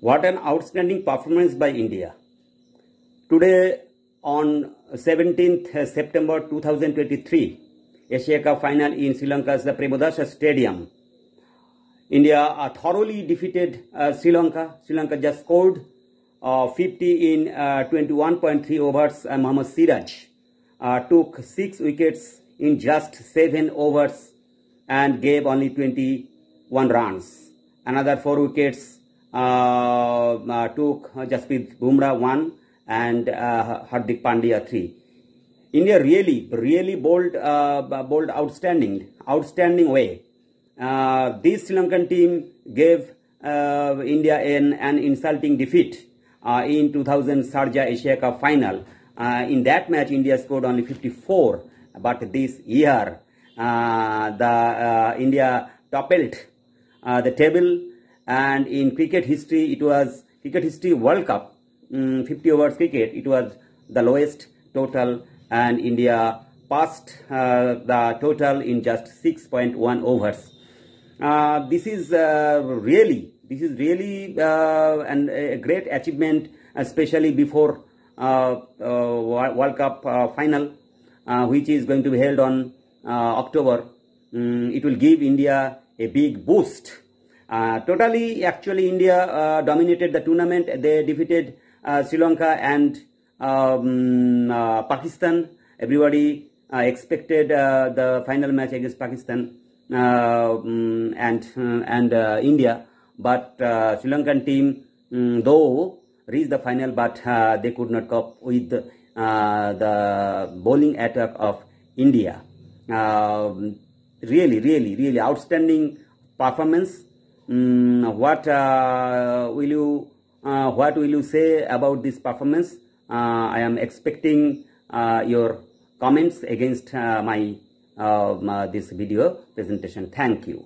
What an outstanding performance by India. Today, on 17th September 2023, Asia Cup final in Sri Lanka's the Premadasa Stadium. India uh, thoroughly defeated uh, Sri Lanka. Sri Lanka just scored uh, 50 in 21.3 overs. Uh, Mohammad Siraj uh, took 6 wickets in just 7 overs and gave only 21 runs. Another 4 wickets uh, uh, took Jasprit Bumrah 1 and uh, Hardik Pandya 3. India really, really bowled, uh, bowled outstanding, outstanding way. Uh, this Sri Lankan team gave uh, India an, an insulting defeat uh, in 2000 Sharjah Asia Cup final. Uh, in that match, India scored only 54, but this year, uh, the uh, India toppled uh, the table, and in cricket history, it was cricket history World Cup, mm, 50 overs cricket. It was the lowest total, and India passed uh, the total in just 6.1 overs. Uh, this is uh, really this is really uh, an, a great achievement, especially before uh, uh, World Cup final, which is going to be held on October. Mm, it will give India a big boost. Uh, totally, actually, India uh, dominated the tournament. They defeated uh, Sri Lanka and um, uh, Pakistan. Everybody uh, expected uh, the final match against Pakistan uh, mm, and uh, and uh, India, but uh, Sri Lankan team, mm, though reached the final, but uh, they could not cope with uh, the bowling attack of India. Um, really, really, really outstanding performance. Mm, what uh, will you uh, what will you say about this performance? Uh, I am expecting uh, your comments against uh, my uh, my- this video presentation. Thank you.